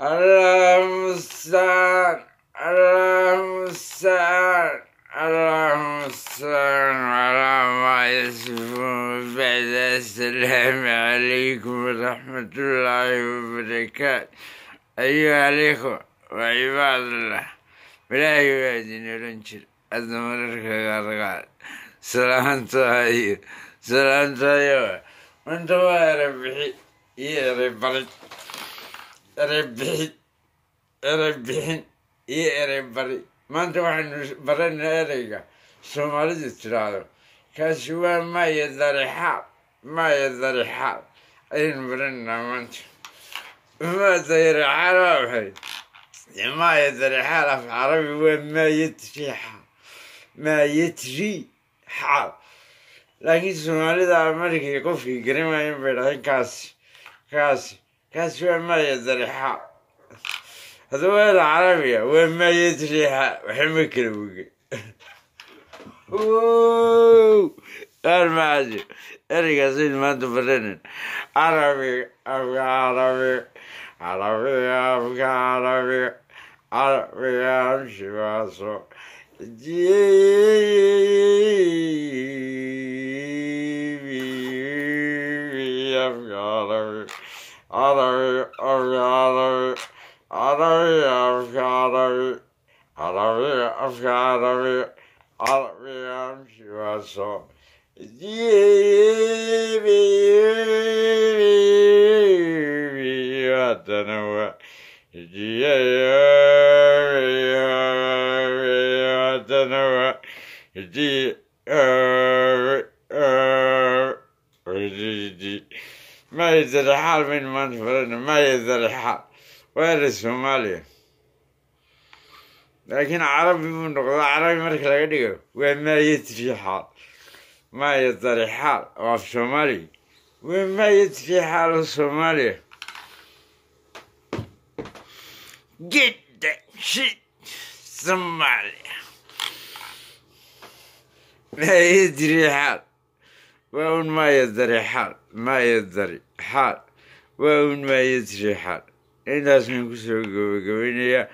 اللهم المستعان اللهم المستعان اللهم المستعان على ما يصفون بعد السلام عليكم ورحمة الله وبركاته. أيها الإخوة وعباد الله ولا يوازن الانشر الزمرك غرغار سلامت هاي سلامت هاي وانت يا ربحي يا ربحي erey bixin iyo erey bari maanta waxaynu baranaynaa ereyga soomaalidu tidhaahdo kaasi waa maayo darixaal maayo darixaal ayaynu baranaynaa maanta maa darixaal waa maxay maayo darixaal af carabi waa maayatri xaal maayatri xaal laakiin soomaalida markii qofkii garan bay dhahayn kaasi kaasi كاس شوية مية زريحة هذا وين العربية؟ وين مية زريحة وحمي كربوكي أوووو أرمى عزي أرقى زين ما أنتو فرنين عربي أبقى عربي. عربي أبقى عربي. عربي أمشي باسو جي. Carabiga afka carabiga عربي أفكار عربي عربي عربي أمشي وأصوم جيبي ma yadaraxaal mayn maanta farana ma yadaraxaal waana soomaaliya laakiin carabi buu noqdo carabi marka laga dhigo waa maayadrixaal maayadariixaal oo af soomaaliya waa maayadrixaal oo soomaaliya gedda shid soomaaliya maayadrixaal وين ما يدري حال ما يدري حال وين ما يدري حال إن لازم قبيني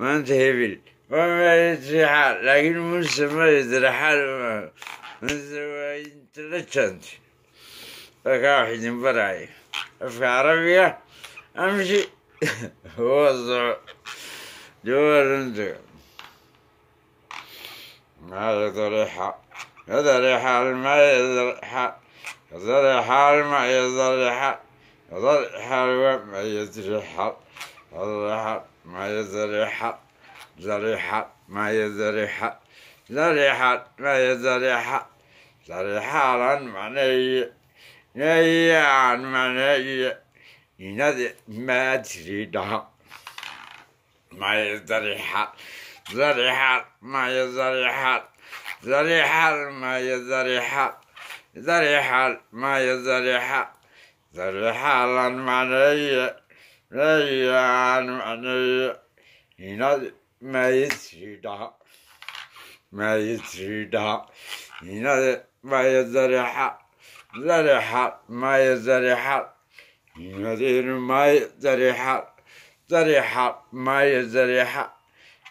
ما أنت هبل وين ما يدري حال لكن موسى ما يدري حال ما أنت لا تشنت أكا واحد من برعي عربية أمشي. وضعوا دور انت هذا طريحة maayadari xaal yadari xaal maayadari xaal yadari xaal maayadari xaal yadari xaal waa maayadri xaal yadari xaal مايا ذريحة ذريحة مايا ذريحة ذريحة مايا ذريحة ذريحة عن معني نيا عن معني ينادي ما تريدها مايا ذريحة ذريحة مايا ذريحة ذريحة مايا ذريحة ذريحة مايا ذريحة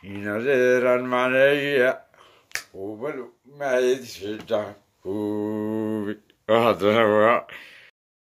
ذريحة. عن معني Reyyan mani inad mayisrida mayisrida inad mayazariha zariha mayazariha inadir mayazariha zariha Obal, mas ele já. O. Ah, dona